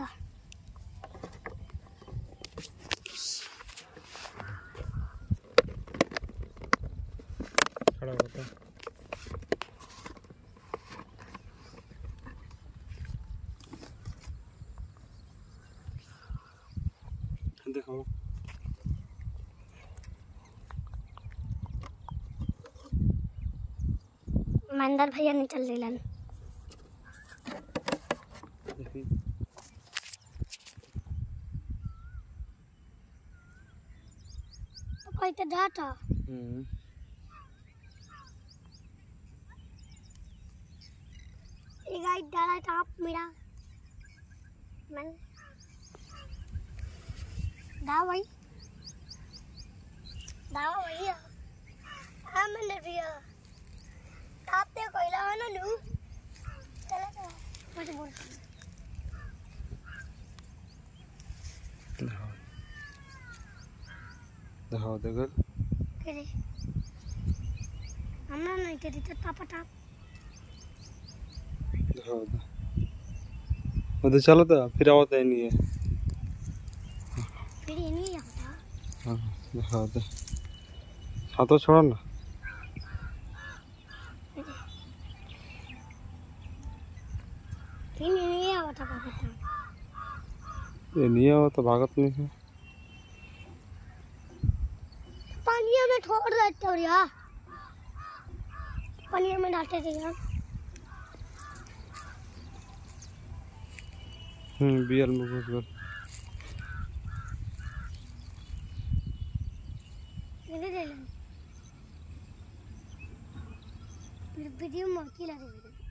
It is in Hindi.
दा खड़ा होता देखो मंदर भैया नहीं चल दिलन तो कोई तो जाता हम्म गाइड डाला था आप मेरा मैं दाव भाई दाव भैया हाँ मैंने भैया तापते कोई लगा ना लू चला चला मुझे बोल देखो देखो करे हमरा नहीं करी तो टापा टाप देखो उधर चलो तो फिर आवत है नहीं है फिर नहीं होता हाँ देखो तो छातो छोड़ा ना ये नहीं टाप ये नहीं तो भागत नहीं है पानी में छोड़ देते हो यार पानी में डालते थे यार हम्म बियल में घुस गए मैंने ले लें फिर वीडियो में की लगे